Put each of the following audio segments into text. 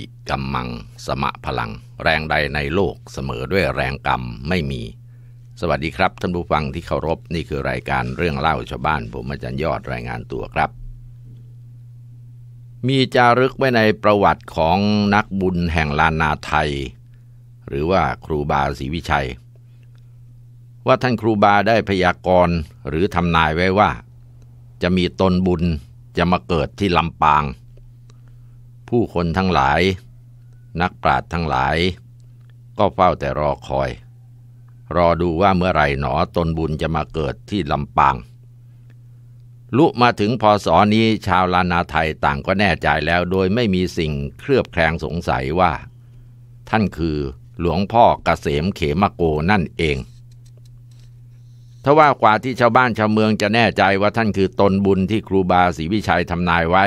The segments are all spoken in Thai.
ิกัมมัง สมะพลัง แรงใดในโลกเสมอด้วยแรงกรรมไม่มี สวัสดีครับท่านผู้ฟังที่เคารพนี่คือรายการเรื่องเล่าชาวบ้าน ผมอาจารย์ยอดรายงานตัวครับ มีจารึกไว้ในประวัติของนักบุญแห่งลานนาไทย หรือว่าครูบาศรีวิชัย ว่าท่านครูบาได้พยากรณ์หรือทำนายไว้ว่า จะมีตนบุญจะมาเกิดที่ลำปาง ผู้คนทั้งหลาย นักปราชญ์ทั้งหลาย ก็เฝ้าแต่รอคอย รอดูว่าเมื่อไหร่หนอตนบุญจะมาเกิดที่ลำปาง ลุมาถึงพศนี้ชาวลานาไทยต่างก็แน่ใจแล้วโดยไม่มีสิ่งเคลือบแคลงสงสัยว่า ท่านคือหลวงพ่อเกษมเขมโกนั่นเองทว่ากว่าที่ชาวบ้านชาวเมืองจะแน่ใจว่าท่านคือตนบุญที่ครูบาศรีวิชัยทำนายไว้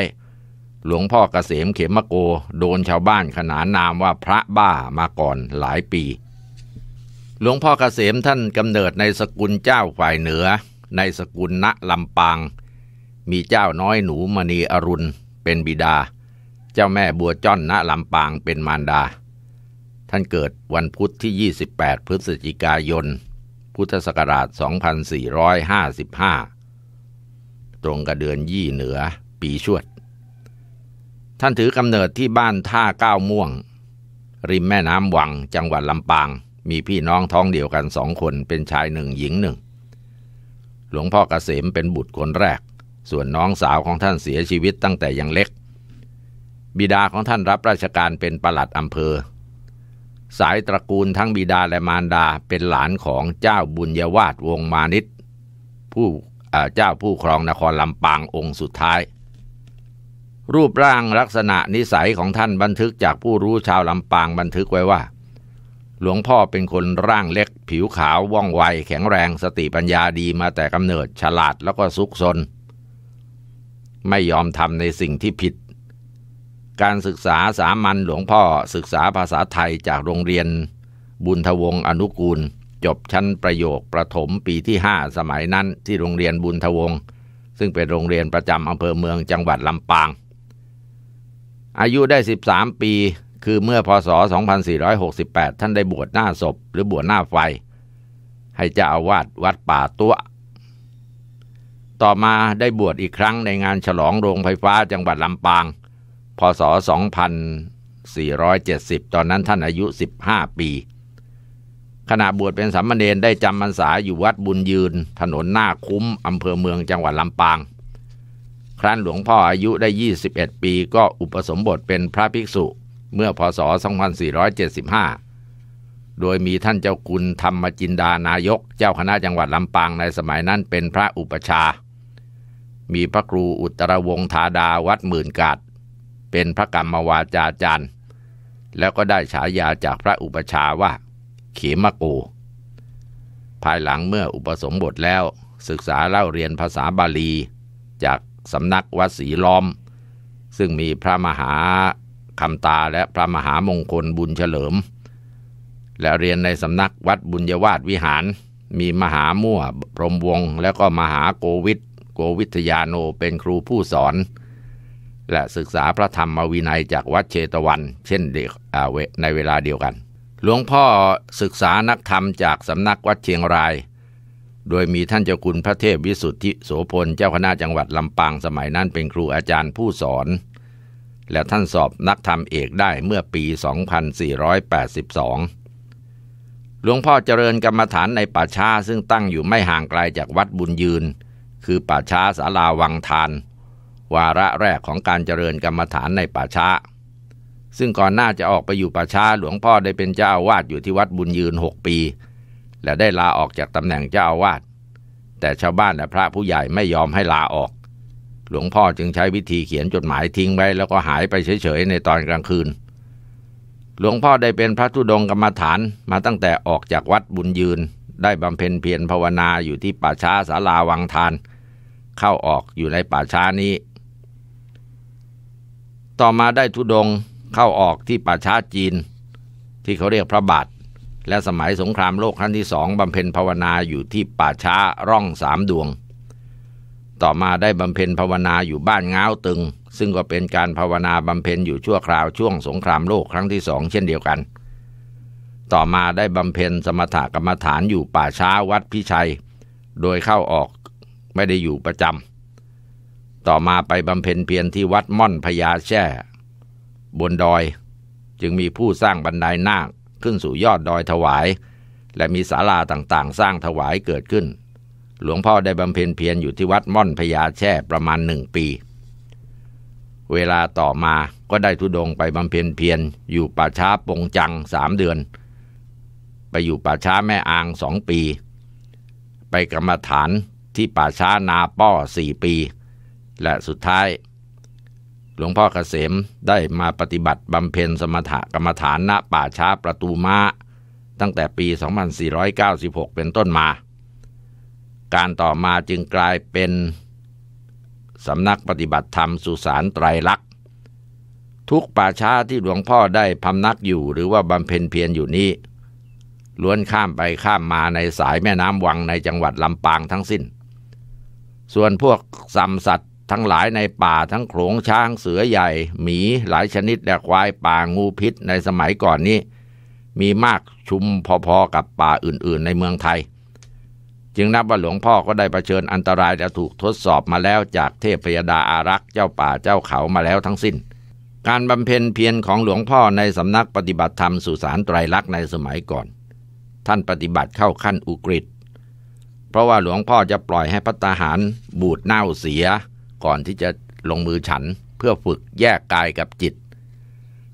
หลวงพ่อเกษมเขมโก โดนชาวบ้านขนานนามว่าพระบ้ามาก่อนหลายปี หลวงพ่อเกษมท่านกำเนิดในสกุลเจ้าฝ่ายเหนือ ในสกุลณลำปาง มีเจ้าน้อยหนูมณีอรุณเป็นบิดา เจ้าแม่บัวจ้อนณลำปางเป็นมารดา ท่านเกิดวันพุธที่ 28 พฤศจิกายน พุทธศักราช 2455 ตรงกับเดือนยี่เหนือปีชวด ท่านถือกำเนิดที่บ้านท่าก้าวม่วง ริมแม่น้ำวังจังหวัดลำปาง มีพี่น้องท้องเดียวกันสองคนเป็นชายหนึ่งหญิงหนึ่ง หลวงพ่อเกษมเป็นบุตรคนแรก ส่วนน้องสาวของท่านเสียชีวิตตั้งแต่ยังเล็ก บิดาของท่านรับราชการเป็นประหลัดอำเภอ สายตระกูลทั้งบิดาและมารดาเป็นหลานของเจ้าบุญยวาดวงมานิตผู้เจ้าผู้ครองนครลำปางองค์สุดท้าย รูปร่างลักษณะนิสัยของท่านบันทึกจากผู้รู้ชาวลำปางบันทึกไว้ว่า หลวงพ่อเป็นคนร่างเล็ก ผิวขาวว่องไว แข็งแรงสติปัญญาดีมาแต่กำเนิดฉลาดแล้วก็ซุกซน ไม่ยอมทำในสิ่งที่ผิด การศึกษาสามัญหลวงพ่อศึกษาภาษาไทยจากโรงเรียน บุญทวงอนุกูล จบชั้นประโยคประถมปีที่5สมัยนั้นที่โรงเรียนบุญทวงซึ่งเป็นโรงเรียนประจำอำเภอเมืองจังหวัดลำปาง อายุได้ 13 ปี คือเมื่อพศ 2468 ท่านได้บวชหน้าศพ หรือบวชหน้าไฟ ให้เจ้าอาวาสวัดป่าตัว ต่อมาได้บวชอีกครั้งในงานฉลองโรงไฟฟ้าจังหวัดลำปาง พศ 2470 ตอนนั้นท่านอายุ 15 ปีขณะบวชเป็นสามเณรได้จำพรรษาอยู่วัดบุญยืน ถนนหน้าคุ้มอำเภอเมืองจังหวัดลำปาง ครั้นหลวงพ่ออายุได้ 21 ปีก็อุปสมบทเป็นพระภิกษุเมื่อพศ 2475 โดยมีท่านเจ้าคุณธรรมจินดานายก เจ้าคณะจังหวัดลำปางในสมัยนั้นเป็นพระอุปชา มีพระครูอุตรวงธาดาวัดหมื่นกาดเป็นพระกรรมวาจาจารย์ แล้วก็ได้ฉายาจากพระอุปชาว่า เขมโก ภายหลังเมื่ออุปสมบทแล้วศึกษาเล่าเรียนภาษาบาลีจาก สำนักวัดศรีล้อม ซึ่งมีพระมหาคำตาและพระมหามงคลบุญเฉลิม และเรียนในสำนักวัดบุญยวาสวิหาร มีมหามั่วพรมวงแล้วก็มหาโกวิทโกวิทยาโนเป็นครูผู้สอน และศึกษาพระธรรมวินัยจากวัดเชตวัน เช่นเด็กในเวลาเดียวกัน หลวงพ่อศึกษานักธรรมจากสำนักวัดเชียงราย โดยมีท่านเจ้าคุณพระเทพวิสุทธิโสพลเจ้าคณะจังหวัดลำปางสมัยนั้นเป็นครูอาจารย์ผู้สอน และท่านสอบนักธรรมเอกได้เมื่อปี 2482 หลวงพ่อเจริญกรรมฐานในป่าช้าซึ่งตั้งอยู่ไม่ห่างไกลจากวัดบุญยืน คือป่าช้าสาราวังทาน วาระแรกของการเจริญกรรมฐานในป่าช้า ซึ่งก่อนหน้าจะออกไปอยู่ป่าช้าหลวงพ่อได้เป็นเจ้าวาสอยู่ที่วัดบุญยืนหกปี และได้ลาออกจากตำแหน่งเจ้าอาวาสแต่ชาวบ้านและพระผู้ใหญ่ไม่ยอมให้ลาออก หลวงพ่อจึงใช้วิธีเขียนจดหมายทิ้งไว้แล้วก็หายไปเฉยๆในตอนกลางคืน หลวงพ่อได้เป็นพระธุดงกรรมฐานมาตั้งแต่ออกจากวัดบุญยืน ได้บำเพ็ญเพียรภาวนาอยู่ที่ป่าช้าสาราวังทาน เข้าออกอยู่ในป่าช้านี้ ต่อมาได้ทุดงเข้าออกที่ป่าช้าจีน ที่เขาเรียกพระบาท และสมัยสงครามโลกครั้งที่สองบำเพ็ญภาวนาอยู่ที่ป่าช้าร่องสามดวง ต่อมาได้บำเพ็ญภาวนาอยู่บ้านง้าวตึง ซึ่งก็เป็นการภาวนาบำเพ็ญอยู่ชั่วคราวช่วงสงครามโลกครั้งที่สองเช่นเดียวกัน ต่อมาได้บำเพ็ญสมถกรรมฐานอยู่ป่าช้าวัดพิชัย โดยเข้าออกไม่ได้อยู่ประจำต่อมาไปบำเพ็ญเพียรที่วัดม่อนพญาแช่ บนดอย จึงมีผู้สร้างบันไดนาค ขึ้นสู่ยอดดอยถวาย และมีศาลาต่างๆ สร้างถวายเกิดขึ้น หลวงพ่อได้บำเพ็ญเพียรอยู่ที่วัดม่อนพญาแช่ประมาณหนึ่งปี เวลาต่อมาก็ได้ทุดงไปบำเพ็ญเพียรอยู่ป่าช้าปงจังสามเดือน ไปอยู่ป่าช้าแม่อางสองปี ไปกรรมฐานที่ป่าช้านาป้อสี่ปี และสุดท้าย หลวงพ่อเกษมได้มาปฏิบัติบำเพ็ญสมถกรรมฐานณป่าช้าประตูม้า ตั้งแต่ปี 2496 เป็นต้นมา การต่อมาจึงกลายเป็นสำนักปฏิบัติธรรมสุสานไตรลักษณ์ทุกป่าช้าที่หลวงพ่อได้พำนักอยู่หรือว่าบำเพ็ญเพียรอยู่นี้ ล้วนข้ามไปข้ามมาในสายแม่น้ำวังในจังหวัดลำปางทั้งสิ้น ส่วนพวกสัมสัตว ทั้งหลายในป่าทั้งโขลงช้างเสือใหญ่ หมีหลายชนิดและควายป่างูพิษในสมัยก่อนนี้ มีมากชุมพอๆกับป่าอื่นๆในเมืองไทย จึงนับว่าหลวงพ่อก็ได้ประเชิญอันตรายและถูกทดสอบมาแล้วจากเทพยดาอารักษ์เจ้าป่าเจ้าเขามาแล้วทั้งสิ้น การบำเพ็ญเพียรของหลวงพ่อในสำนักปฏิบัติธรรมสุสานไตรลักษณ์ในสมัยก่อน ท่านปฏิบัติเข้าขั้นอุกฤษเพราะว่าหลวงพ่อจะปล่อยให้พัตาหารบูดเน่าเสีย ก่อนที่จะลงมือฉันเพื่อฝึกแยกกายกับจิต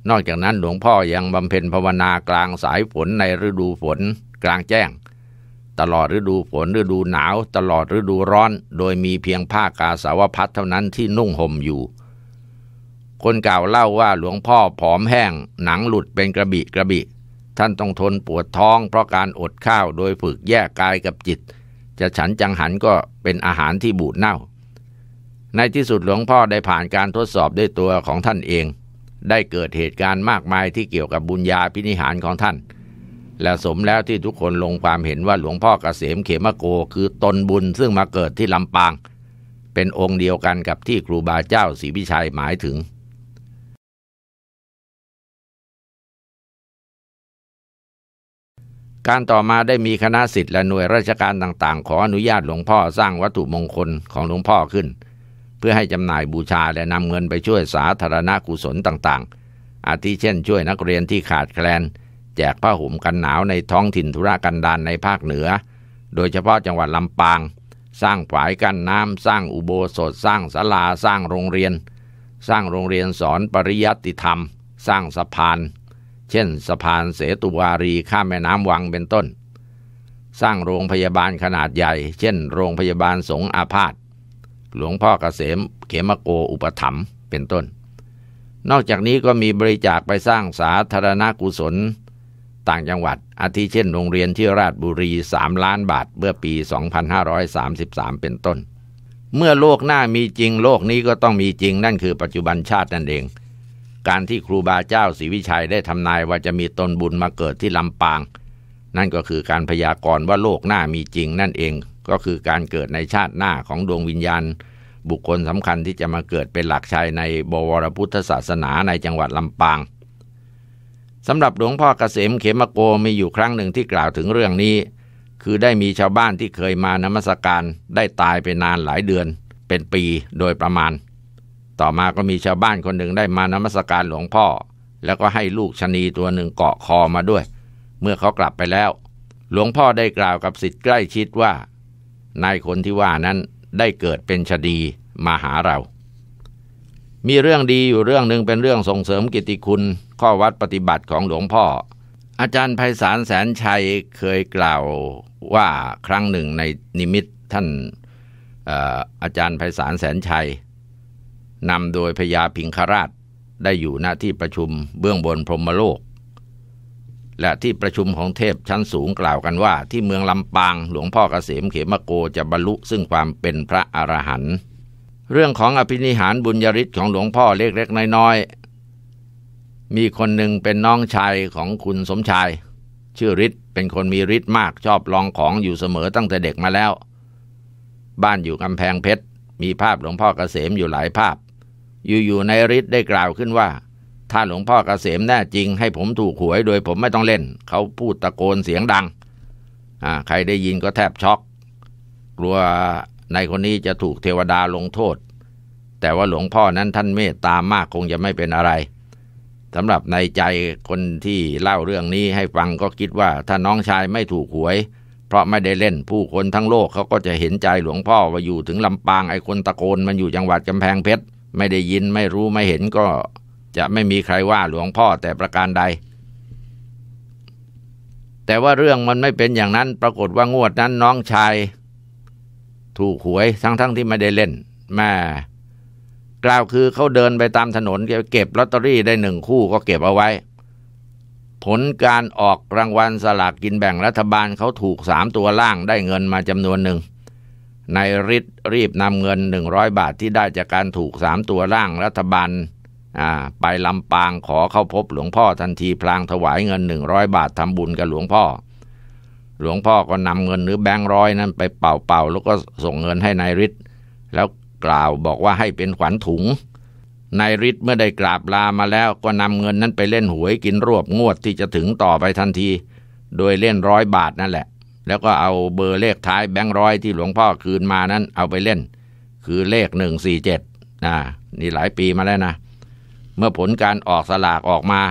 นอกจากนั้นหลวงพ่อยังบำเพ็ญภาวนากลางสายฝนในฤดูฝนกลางแจ้ง ตลอดฤดูฝนฤดูหนาว ตลอดฤดูร้อน โดยมีเพียงผ้ากาสาวพัดเท่านั้นที่นุ่งห่มอยู่ คนกล่าวเล่าว่าหลวงพ่อผอมแห้ง หนังหลุดเป็นกระบิกระบิท่านต้องทนปวดท้องเพราะการอดข้าวโดยฝึกแยกกายกับจิต จะฉันจังหันก็เป็นอาหารที่บูดเน่า ในที่สุดหลวงพ่อได้ผ่านการทดสอบด้วยตัวของท่านเอง ได้เกิดเหตุการณ์มากมายที่เกี่ยวกับบุญญาพินิหารของท่าน และสมแล้วที่ทุกคนลงความเห็นว่าหลวงพ่อเกษมเขมโก คือตนบุญซึ่งมาเกิดที่ลำปาง เป็นองค์เดียวกันกับที่ครูบาเจ้าศรีวิชัยหมายถึงการต่อมาได้มีคณะสิทธิ์และหน่วยราชการต่างๆ ขออนุญาตหลวงพ่อสร้างวัตถุมงคลของหลวงพ่อขึ้น เพื่อให้จำหน่ายบูชาและนำเงินไปช่วยสาธารณกุศลต่างๆ อาทิเช่นช่วยนักเรียนที่ขาดแคลน แจกผ้าห่มกันหนาวในท้องถิ่นธุรกันดารในภาคเหนือ โดยเฉพาะจังหวัดลำปาง สร้างฝายกั้นน้ำ สร้างอุโบสถ สร้างศาลา สร้างโรงเรียน สร้างโรงเรียนสอนปริยัติธรรม สร้างสะพาน เช่น สะพานเสตุวารีข้ามแม่น้ำวังเป็นต้น สร้างโรงพยาบาลขนาดใหญ่ เช่น โรงพยาบาลสงอาพาธ หลวงพ่อเกษมเขมโกอุปถัมภ์เป็นต้น นอกจากนี้ก็มีบริจาคไปสร้างสาธารณกุศล ต่างจังหวัด อาทิเช่นโรงเรียนที่ราชบุรี 3 ล้านบาทเมื่อปี 2533 เป็นต้น เมื่อโลกหน้ามีจริงโลกนี้ก็ต้องมีจริงนั่นคือปัจจุบันชาตินั่นเอง การที่ครูบาเจ้าศรีวิชัยได้ทำนายว่าจะมีตนบุญมาเกิดที่ลำปาง นั่นก็คือการพยากรณ์ว่าโลกหน้ามีจริงนั่นเอง ก็คือการเกิดในชาติหน้าของดวงวิญญาณ บุคคลสำคัญที่จะมาเกิดเป็นหลักชัยในบวรพุทธศาสนาในจังหวัดลำปางสำหรับหลวงพ่อเกษมเขมโกมีอยู่ครั้งหนึ่งที่กล่าวถึงเรื่องนี้ คือได้มีชาวบ้านที่เคยมานมัสการได้ตายไปนานหลายเดือน เป็นปีโดยประมาณ ต่อมาก็มีชาวบ้านคนหนึ่งได้มานมัสการหลวงพ่อ แล้วก็ให้ลูกชนีตัวหนึ่งเกาะคอมาด้วย เมื่อเขากลับไปแล้ว หลวงพ่อได้กล่าวกับสิทธิ์ใกล้ชิดว่า นายคนที่ว่านั้นได้เกิดเป็นชดีมาหาเรา มีเรื่องดีอยู่เรื่องหนึ่งเป็นเรื่องส่งเสริมกิตติคุณ ข้อวัดปฏิบัติของหลวงพ่อ อาจารย์ไพศาลแสนชัยเคยกล่าวว่าครั้งหนึ่งในนิมิตท่านอาจารย์ไพศาลแสนชัยนำโดยพญาพิงคราชได้อยู่ณที่ประชุมเบื้องบนพรหมโลก และที่ประชุมของเทพชั้นสูงกล่าวกันว่า ที่เมืองลำปางหลวงพ่อเกษมเขมโกจะบรรลุซึ่งความเป็นพระอรหันต์เรื่องของอภินิหารบุญญาฤทธิ์ของหลวงพ่อเล็กๆน้อยๆมีคนหนึ่งเป็นน้องชายของคุณสมชาย ชื่อฤทธิ์เป็นคนมีฤทธิ์มากชอบลองของอยู่เสมอตั้งแต่เด็กมาแล้ว บ้านอยู่กำแพงเพชรมีภาพหลวงพ่อเกษมอยู่หลายภาพ อยู่ๆในฤทธิ์ได้กล่าวขึ้นว่า ถ้าหลวงพ่อเกษมแน่จริงให้ผมถูกหวยโดยผมไม่ต้องเล่น เขาพูดตะโกนเสียงดัง อ่า ใครได้ยินก็แทบช็อก กลัวในคนนี้จะถูกเทวดาลงโทษ แต่ว่าหลวงพ่อนั้นท่านเมตตามากคงจะไม่เป็นอะไรสำหรับในใจคนที่เล่าเรื่องนี้ให้ฟังก็คิดว่าถ้าน้องชายไม่ถูกหวย เพราะไม่ได้เล่นผู้คนทั้งโลกเขาก็จะเห็นใจหลวงพ่อว่าอยู่ถึงลำปางไอ้คนตะโกนมันอยู่จังหวัดกำแพงเพชรไม่ได้ยินไม่รู้ไม่เห็นก็ จะไม่มีใครว่าหลวงพ่อแต่ประการใด แต่ว่าเรื่องมันไม่เป็นอย่างนั้นปรากฏว่างวดนั้นน้องชาย ถูกหวยทั้งๆทที่ไม่ได้เล่นแม่กล่าวคือเขาเดินไปตามถนนเก็บลอตเตอรี่ได้หนึ่งคู่ก็เก็บเอาไว้ ผลการออกรางวัลสลากกินแบ่งรัฐบาลเขาถูกสามตัวล่างได้เงินมาจำนวนหนึ่งนายฤทธิ์รีบนำเงินหนึ่งร้อยบาทที่ได้จากการถูกสามตัวล่างรัฐบาล ไปลำปางขอเข้าพบหลวงพ่อทันทีพลางถวายเงินหนึ่งร้อยบาททำบุญกับหลวงพ่อ หลวงพ่อก็นำเงินหรือแบงค์ร้อยนั้นไปเป่าๆแล้วก็ส่งเงินให้นายฤทธิ์แล้วกล่าวบอกว่าให้เป็นขวัญถุงนายฤทธิ์เมื่อได้กราบลามาแล้วก็นำเงินนั้นไปเล่นหวยกินรวบงวดที่จะถึงต่อไปทันที โดยเล่นร้อยบาทนั่นแหละ แล้วก็เอาเบอร์เลขท้ายแบงค์ร้อยที่หลวงพ่อคืนมานั้นเอาไปเล่น คือเลขหนึ่งสี่เจ็ดนี่หลายปีมาแล้วนะ เมื่อผลการออกสลากออกมา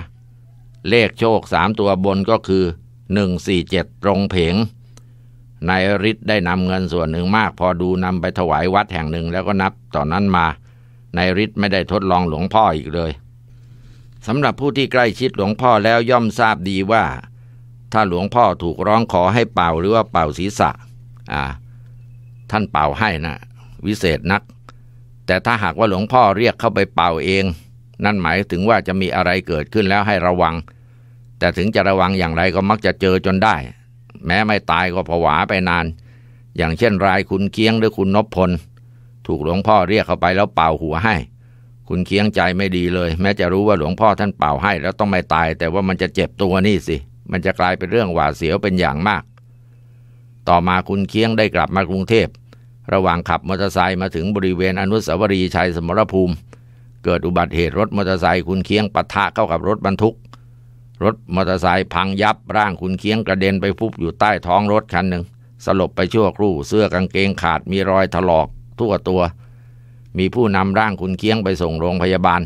เลขโชคสามตัวบนก็คือหนึ่งสี่เจ็ดตรงเพงนายฤทธิ์ได้นำเงินส่วนหนึ่งมาก พอดูนำไปถวายวัดแห่งหนึ่งแล้วก็นับตอนนั้นมานายฤทธิ์ไม่ได้ทดลองหลวงพ่ออีกเลยสำหรับผู้ที่ใกล้ชิดหลวงพ่อแล้วย่อมทราบดีว่า ถ้าหลวงพ่อถูกร้องขอให้เป่าหรือว่าเป่าศีรษะอ่าท่านเป่าให้นะวิเศษนัก แต่ถ้าหากว่าหลวงพ่อเรียกเข้าไปเป่าเอง นั่นหมายถึงว่าจะมีอะไรเกิดขึ้นแล้วให้ระวัง แต่ถึงจะระวังอย่างไรก็มักจะเจอจนได้ แม้ไม่ตายก็ผวาไปนาน อย่างเช่นรายคุณเคียงหรือคุณนพพล ถูกหลวงพ่อเรียกเข้าไปแล้วเป่าหัวให้ คุณเคียงใจไม่ดีเลย แม้จะรู้ว่าหลวงพ่อท่านเป่าให้ แล้วต้องไม่ตาย แต่ว่ามันจะเจ็บตัวนี่สิ มันจะกลายเป็นเรื่องหวาดเสียวเป็นอย่างมาก ต่อมาคุณเคียงได้กลับมากรุงเทพระหว่างขับมอเตอร์ไซค์มาถึงบริเวณอนุสาวรีย์ชัยสมรภูมิ เกิดอุบัติเหตุรถมอเตอร์ไซค์คุณเคียงปะทะเข้ากับรถบรรทุก รถมอเตอร์ไซค์พังยับร่างคุณเคียงกระเด็นไปฟุบอยู่ใต้ท้องรถคันหนึ่งสลบไปชั่วครู่เสื้อกางเกงขาดมีรอยถลอกทั่วตัว มีผู้นำร่างคุณเคียงไปส่งโรงพยาบาล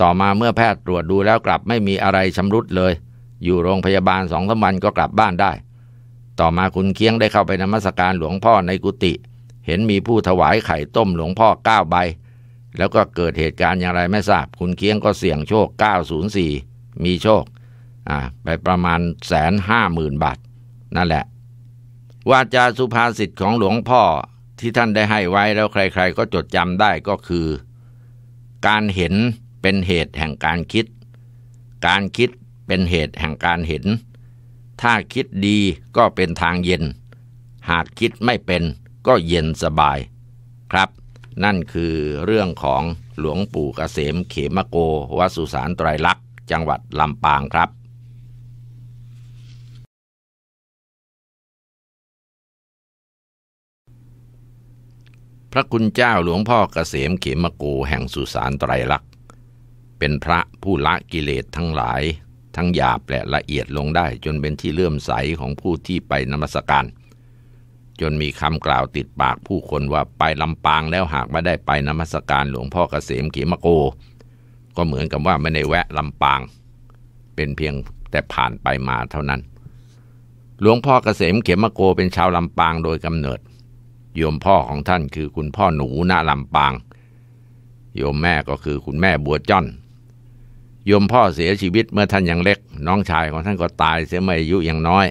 ต่อมาเมื่อแพทย์ตรวจดูแล้วกลับไม่มีอะไรชำรุดเลย อยู่โรงพยาบาลสองสามวันก็กลับบ้านได้ ต่อมาคุณเคียงได้เข้าไปนมัสการหลวงพ่อในกุฏิเห็นมีผู้ถวายไข่ต้มหลวงพ่อเก้าใบ แล้วก็เกิดเหตุการณ์อย่างไรไม่ทราบ คุณเคียงก็เสี่ยงโชค 904 มีโชคอ่าไปประมาณแสนห้าหมื่นบาท นั่นแหละ วาจาสุภาษิตของหลวงพ่อที่ท่านได้ให้ไว้แล้วใคร ๆ ก็จดจำได้ก็คือ การเห็นเป็นเหตุแห่งการคิด การคิดเป็นเหตุแห่งการเห็น ถ้าคิดดีก็เป็นทางเย็น หากคิดไม่เป็นก็เย็นสบายครับ นั่นคือเรื่องของหลวงปู่เกษมเขมโกวัสุสานไตรลักษณ์จังหวัดลำปางครับพระคุณเจ้าหลวงพ่อเกษมเขมโกแห่งสุสานไตรลักษณ์เป็นพระผู้ละกิเลสทั้งหลาย ทั้งหยาบและละเอียดลงได้จนเป็นที่เลื่อมใสของผู้ที่ไปนมัสการ จนมีคำกล่าวติดปากผู้คนว่าไปลำปางแล้วหากไม่ได้ไปนมัสการหลวงพ่อเกษมเขมโก ก็เหมือนกับว่าไม่ได้แวะลำปาง เป็นเพียงแต่ผ่านไปมาเท่านั้น หลวงพ่อเกษมเขมโกเป็นชาวลำปางโดยกำเนิด โยมพ่อของท่านคือคุณพ่อหนูณลำปาง โยมแม่ก็คือคุณแม่บัวจ้อนโยมพ่อเสียชีวิตเมื่อท่านยังเล็ก น้องชายของท่านก็ตายเสียเมื่ออายุยังน้อย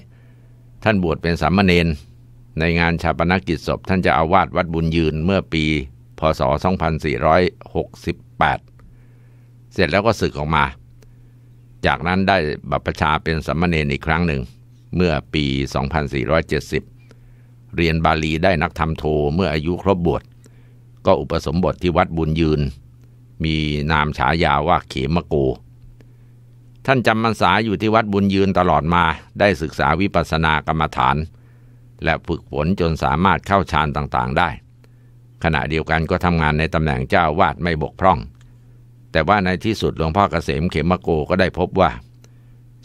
ท่านบวชเป็นสามเณร ในงานชาปนกิจศพท่านจะอาวาสวัดบุญยืนเมื่อปี พศ 2468 เสร็จแล้วก็สึกออกมา จากนั้นได้บัพชาเป็นสามเณรอีกครั้งหนึ่ง เมื่อปี 2470 เรียนบาลีได้นักธรรมโทเมื่ออายุครบบวช ก็อุปสมบทที่วัดบุญยืน มีนามฉายาว่าเขมโกท่านจำพรรษาอยู่ที่วัดบุญยืนตลอดมา ได้ศึกษาวิปัสสนากรรมฐาน และฝึกฝนจนสามารถเข้าฌานต่างๆได้ ขณะเดียวกันก็ทำงานในตำแหน่งเจ้าวาดไม่บกพร่อง แต่ว่าในที่สุดหลวงพ่อเกษมเขมโกก็ได้พบว่า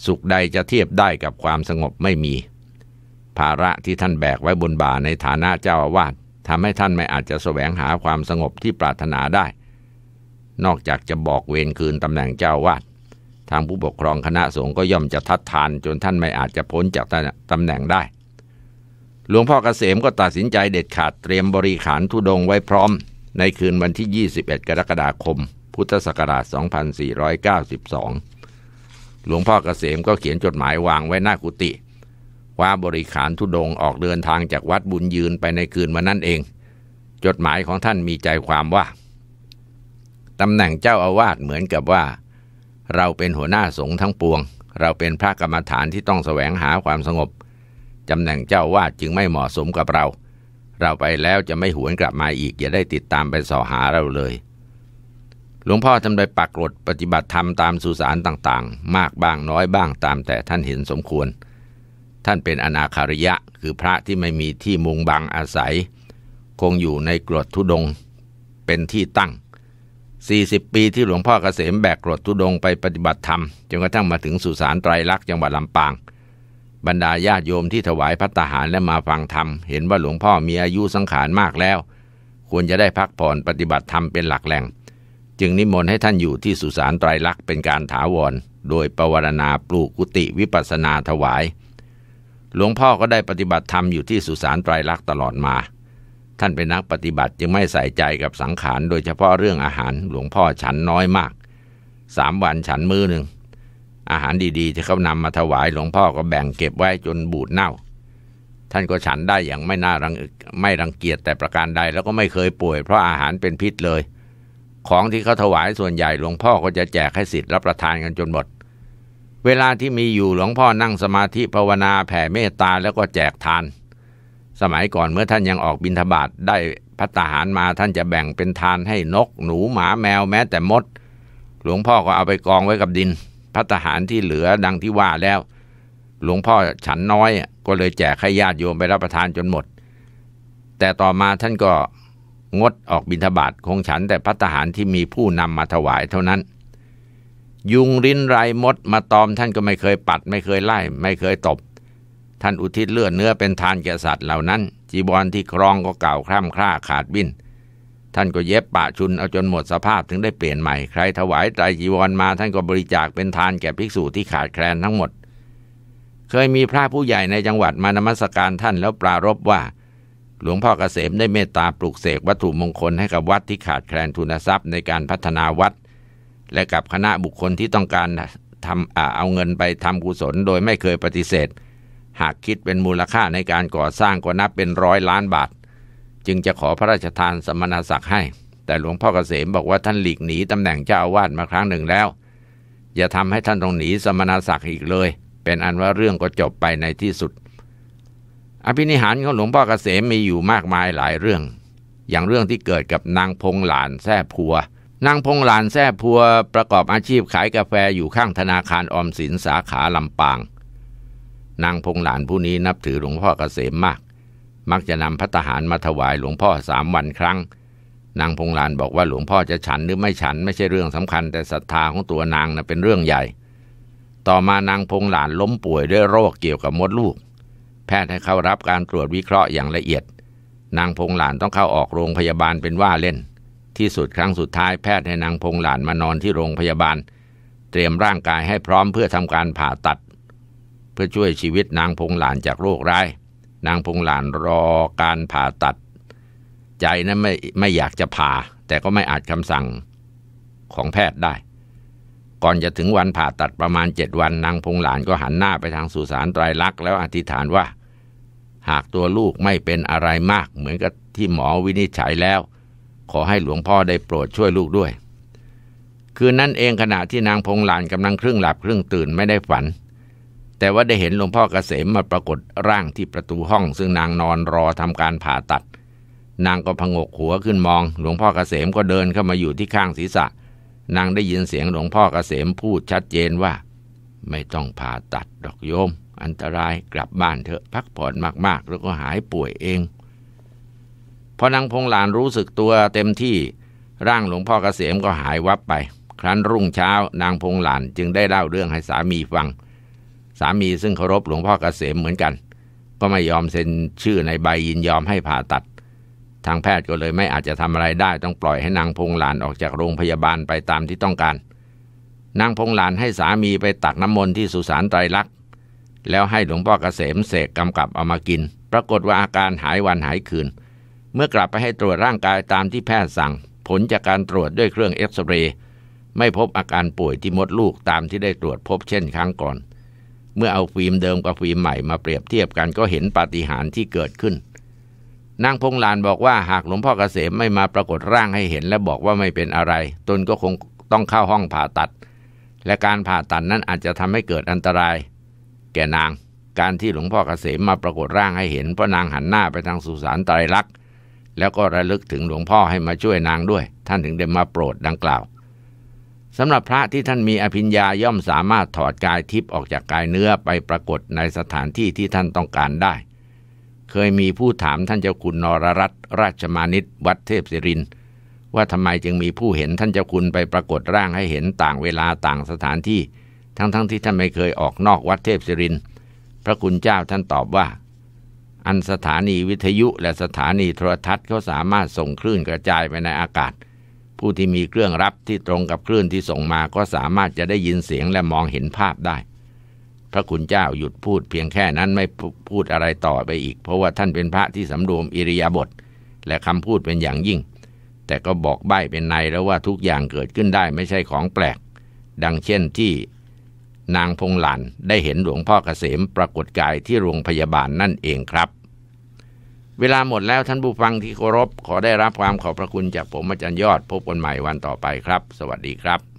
สุขใดจะเทียบได้กับความสงบไม่มี ภาระที่ท่านแบกไว้บนบ่าในฐานะเจ้าอาวาสทำให้ท่านไม่อาจจะแสวงหาความสงบที่ปรารถนาได้ นอกจากจะบอกเวรคืนตำแหน่งเจ้าวาดทางผู้ปกครองคณะสงฆ์ก็ย่อมจะทัดทานจนท่านไม่อาจจะพ้นจากตำแหน่งได้ หลวงพ่อเกษมก็ตัดสินใจเด็ดขาดเตรียมบริขารทุดงไว้พร้อม ในคืนวันที่ 21 กรกฎาคม พุทธศักราช 2492 หลวงพ่อเกษมก็เขียนจดหมายวางไว้หน้ากุฏิว่าบริขารทุดงออกเดินทางจากวัดบุญยืนไปในคืนวันนั้นเอง จดหมายของท่านมีใจความว่าตำแหน่งเจ้าอาวาสเหมือนกับว่า เราเป็นหัวหน้าสงฆ์ทั้งปวง เราเป็นพระกรรมฐานที่ต้องแสวงหาความสงบ ตำแหน่งเจ้าวาดจึงไม่เหมาะสมกับเรา เราไปแล้วจะไม่หวนกลับมาอีก อย่าได้ติดตามไปสอหาเราเลย หลวงพ่อทำโดยปักกรดปฏิบัติธรรมตามสุสานต่างๆ มากบ้างน้อยบ้างตามแต่ท่านเห็นสมควร ท่านเป็นอนาคาริยะ คือพระที่ไม่มีที่มุงบังอาศัย คงอยู่ในกรดทุดง เป็นที่ตั้ง40 ปีที่หลวงพ่อเกษมแบกกรดทุดงไปปฏิบัติธรรมจนกระทั่งมาถึงสุสานไตรลักษณ์จังหวัดลำปาง บรรดาญาติโยมที่ถวายพัตหารและมาฟังธรรม เห็นว่าหลวงพ่อมีอายุสังขารมากแล้ว ควรจะได้พักผ่อนปฏิบัติธรรมเป็นหลักแหล่ง จึงนิมนต์ให้ท่านอยู่ที่สุสานไตรลักษณ์เป็นการถาวร โดยปวารณาปลูกกุฏิวิปัสนาถวาย หลวงพ่อก็ได้ปฏิบัติธรรมอยู่ที่สุสานไตรลักษณ์ตลอดมา ท่านเป็นนักปฏิบัติจึงไม่ใส่ใจกับสังขาร โดยเฉพาะเรื่องอาหารหลวงพ่อฉันน้อยมากสามวันฉันมือหนึ่ง อาหารดีๆ ที่เขานำมาถวายหลวงพ่อก็แบ่งเก็บไว้จนบูดเน่า ท่านก็ฉันได้อย่างไม่น่ารังไม่รังเกียจแต่ประการใดแล้วก็ไม่เคยป่วย เพราะอาหารเป็นพิษเลย ของที่เขาถวายส่วนใหญ่หลวงพ่อก็จะแจกให้สิทธิ์รับประทานกันจนหมดเวลาที่มีอยู่หลวงพ่อนั่งสมาธิภาวนาแผ่เมตตาแล้วก็แจกทาน สมัยก่อนเมื่อท่านยังออกบิณฑบาตได้พัตหารมาท่านจะแบ่งเป็นทานให้นก หนูหมาแมวแม้แต่มด หลวงพ่อก็เอาไปกองไว้กับดิน พัตหารที่เหลือดังที่ว่าแล้ว หลวงพ่อฉันน้อยก็เลยแจกให้ญาติโยมไปรับประทานจนหมด แต่ต่อมาท่านก็งดออกบิณฑบาตคงฉันแต่พัตหารที่มีผู้นำมาถวายเท่านั้น ยุงริ้นไรมดมาตอมท่านก็ไม่เคยปัด ไม่เคยไล่ ไม่เคยตบ ท่านอุทิศเลือดเนื้อเป็นทานแก่สัตว์เหล่านั้น จีบอลที่ครองก็เก่าคร่ำคร่าขาดบิน ท่านก็เย็บปะชุนเอาจนหมดสภาพถึงได้เปลี่ยนใหม่ ใครถวายไตรจีวรมาท่านก็บริจาคเป็นทานแก่ภิกษุที่ขาดแคลนทั้งหมด เคยมีพระผู้ใหญ่ในจังหวัดมานมัสการท่านแล้วปรารบว่า หลวงพ่อเกษมได้เมตตาปลูกเสกวัตถุมงคลให้กับวัดที่ขาดแคลนทุนทรัพย์ในการพัฒนาวัด และกับคณะบุคคลที่ต้องการทำเอาเงินไปทำกุศลโดยไม่เคยปฏิเสธ หากคิดเป็นมูลค่าในการก่อสร้างก็นับเป็นร้อยล้านบาท จึงจะขอพระราชทานสมณศักดิ์ให้ แต่หลวงพ่อเกษมบอกว่าท่านหลีกหนีตำแหน่งเจ้าอาวาสมาครั้งหนึ่งแล้ว อย่าทำให้ท่านต้องหนีสมณศักดิ์อีกเลย เป็นอันว่าเรื่องก็จบไปในที่สุด อภินิหารของหลวงพ่อเกษมมีอยู่มากมายหลายเรื่อง อย่างเรื่องที่เกิดกับนางพงหลานแท่พัวนางพงหลานแท่พัวประกอบอาชีพขายกาแฟอยู่ข้างธนาคารออมสินสาขาลำปาง นางพงหลานผู้นี้นับถือหลวงพ่อเกษมมาก มักจะนำพัตหารมาถวายหลวงพ่อสามวันครั้ง นางพงลานบอกว่าหลวงพ่อจะฉันหรือไม่ฉันไม่ใช่เรื่องสำคัญ แต่ศรัทธาของตัวนางนะเป็นเรื่องใหญ่ ต่อมานางพงหลานล้มป่วยด้วยโรคเกี่ยวกับมดลูก แพทย์ให้เข้ารับการตรวจวิเคราะห์อย่างละเอียด นางพงหลานต้องเข้าออกโรงพยาบาลเป็นว่าเล่น ที่สุดครั้งสุดท้ายแพทย์ให้นางพงหลานมานอนที่โรงพยาบาล เตรียมร่างกายให้พร้อมเพื่อทำการผ่าตัด เพื่อช่วยชีวิตนางพงหลานจากโรคร้าย นางพงหลานรอการผ่าตัด ใจนั้นไม่ไม่อยากจะผ่า แต่ก็ไม่อาจคำสั่งของแพทย์ได้ ก่อนจะถึงวันผ่าตัดประมาณเจ็ดวันนางพงหลานก็หันหน้าไปทางสุสานไตรลักษณ์แล้วอธิษฐานว่า หากตัวลูกไม่เป็นอะไรมาก เหมือนกับที่หมอวินิจฉัยแล้ว ขอให้หลวงพ่อได้โปรดช่วยลูกด้วย คืนนั้นเองขณะที่นางพงหลานกำลังครึ่งหลับครึ่งตื่นไม่ได้ฝัน แต่ว่าได้เห็นหลวงพ่อเกษมมาปรากฏร่างที่ประตูห้อง ซึ่งนางนอนรอทำการผ่าตัด นางก็พงกหัวขึ้นมอง หลวงพ่อเกษมก็เดินเข้ามาอยู่ที่ข้างศีรษะ นางได้ยินเสียงหลวงพ่อเกษมพูดชัดเจนว่า ไม่ต้องผ่าตัดดอกโยม อันตรายกลับบ้านเถอะพักผ่อนมากๆ แล้วก็หายป่วยเองพอนางพงหลานรู้สึกตัวเต็มที่ร่างหลวงพ่อเกษมก็หายวับไป ครั้นรุ่งเช้านางพงหลานจึงได้เล่าเรื่องให้สามีฟัง สามีซึ่งเคารพหลวงพ่อเกษมเหมือนกัน ก็ไม่ยอมเซ็นชื่อในใบยินยอมให้ผ่าตัด ทางแพทย์ก็เลยไม่อาจจะทำอะไรได้ต้องปล่อยให้นางพงหลานออกจากโรงพยาบาลไปตามที่ต้องการ นางพงหลานให้สามีไปตักน้ำมนต์ที่สุสานไตรลักษณ์แล้วให้หลวงพ่อเกษมเสกกำกับเอามากิน ปรากฏว่าอาการหายวันหายคืน เมื่อกลับไปให้ตรวจร่างกายตามที่แพทย์สั่ง ผลจากการตรวจด้วยเครื่องเอ็กซเรย์ไม่พบอาการป่วยที่มดลูกตามที่ได้ตรวจพบเช่นครั้งก่อน เมื่อเอาฟิล์มเดิมกับฟิล์มใหม่มาเปรียบเทียบกันก็เห็นปาฏิหาริย์ที่เกิดขึ้น นางพงลานบอกว่าหากหลวงพ่อเกษมไม่มาปรากฏร่างให้เห็นและบอกว่าไม่เป็นอะไร ตนก็คงต้องเข้าห้องผ่าตัด และการผ่าตัดนั้นอาจจะทำให้เกิดอันตราย แก่นางการที่หลวงพ่อเกษมมาปรากฏร่างให้เห็นเพราะนางหันหน้าไปทางสุสานไตรลักษณ์แล้วก็ระลึกถึงหลวงพ่อให้มาช่วยนางด้วย ท่านถึงได้มาโปรดดังกล่าว สำหรับพระที่ท่านมีอภิญญาย่อมสามารถถอดกายทิพย์ออกจากกายเนื้อไปปรากฏในสถานที่ที่ท่านต้องการได้ เคยมีผู้ถามท่านเจ้าคุณนรรัตน์ราชมานิตวัดเทพศิริน ว่าทำไมจึงมีผู้เห็นท่านเจ้าคุณไปปรากฏร่างให้เห็นต่างเวลาต่างสถานที่ ทั้งๆทที่ท่านไม่เคยออกนอกวัดเทพศิริน พระคุณเจ้าท่านตอบว่า อันสถานีวิทยุและสถานีโทรทัศน์เขาสามารถส่งคลื่นกระจายไปในอากาศ ผู้ที่มีเครื่องรับที่ตรงกับคลื่นที่ส่งมาก็สามารถจะได้ยินเสียงและมองเห็นภาพได้ พระคุณเจ้าหยุดพูดเพียงแค่นั้นไม่พูดอะไรต่อไปอีก เพราะว่าท่านเป็นพระที่สำรวมอิริยาบถและคำพูดเป็นอย่างยิ่ง แต่ก็บอกใบ้เป็นในแล้วว่าทุกอย่างเกิดขึ้นได้ไม่ใช่ของแปลก ดังเช่นที่นางพงหลานได้เห็นหลวงพ่อเกษมปรากฏกายที่โรงพยาบาลนั่นเองครับ เวลาหมดแล้วท่านผู้ฟังที่เคารพขอได้รับความขอบพระคุณจากผมอาจารย์ยอด พบกันใหม่วันต่อไปครับ สวัสดีครับ